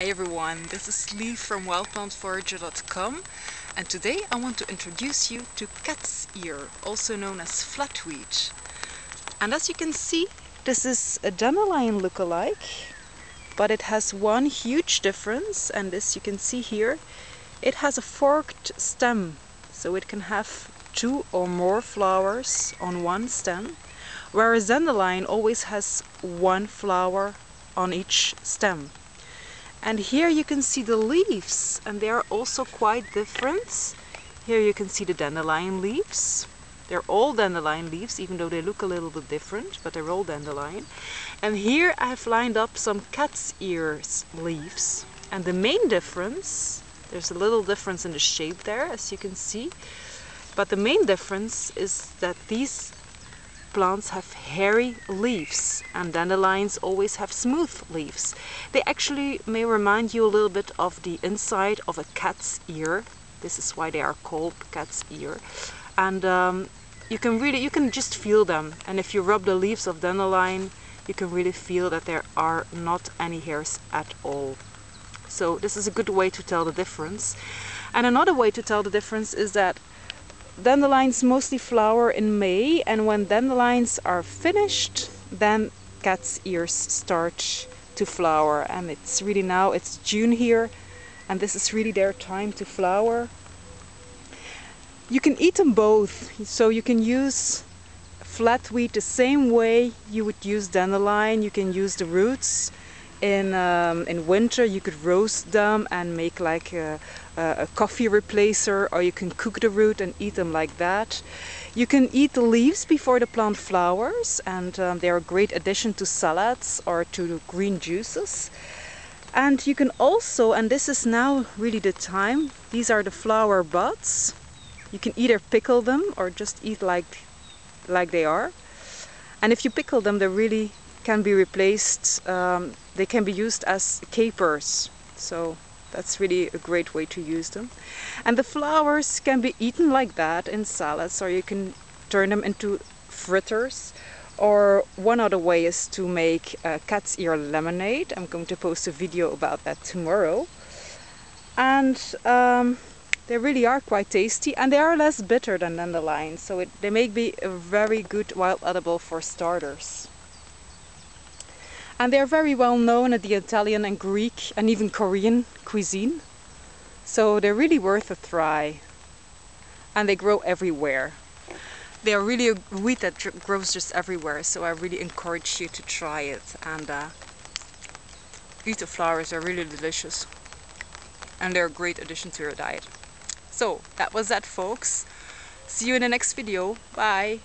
Hi everyone, this is Lee from wildplantforager.com and today I want to introduce you to cat's ear, also known as flatweed. And as you can see, this is a dandelion look-alike, but it has one huge difference and this you can see here, it has a forked stem, so it can have two or more flowers on one stem, whereas dandelion always has one flower on each stem. And here you can see the leaves and they are also quite different. Here you can see the dandelion leaves. They're all dandelion leaves, even though they look a little bit different, but they're all dandelion. And here I've lined up some cat's ears leaves. And the main difference, there's a little difference in the shape there, as you can see. But the main difference is that these plants have hairy leaves and dandelions always have smooth leaves. They actually may remind you a little bit of the inside of a cat's ear. This is why they are called cat's ear. And um, you can really, you can just feel them. And if you rub the leaves of dandelion, you can really feel that there are not any hairs at all. So this is a good way to tell the difference. And another way to tell the difference is that Dandelions mostly flower in May and when dandelions are finished then cat's ears start to flower. And it's really now it's June here and this is really their time to flower. You can eat them both. So you can use flatweed the same way you would use dandelion. You can use the roots in um, in winter you could roast them and make like a, a, coffee replacer or you can cook the root and eat them like that. You can eat the leaves before the plant flowers and um, they're a great addition to salads or to green juices. And you can also and this is now really the time these are the flower buds. You can either pickle them or just eat like like they are. And if you pickle them they're really can be replaced, um, they can be used as capers. So that's really a great way to use them. And the flowers can be eaten like that in salads or you can turn them into fritters. Or one other way is to make uh, cat's ear lemonade. I'm going to post a video about that tomorrow. And um, they really are quite tasty and they are less bitter than dandelion. So it, they may be a very good wild edible for starters and they're very well known at the Italian and Greek and even Korean cuisine. So they're really worth a try. And they grow everywhere. They are really a wheat that grows just everywhere, so I really encourage you to try it and uh, eat the flowers, they're really delicious. And they're a great addition to your diet. So that was that folks. See you in the next video. Bye.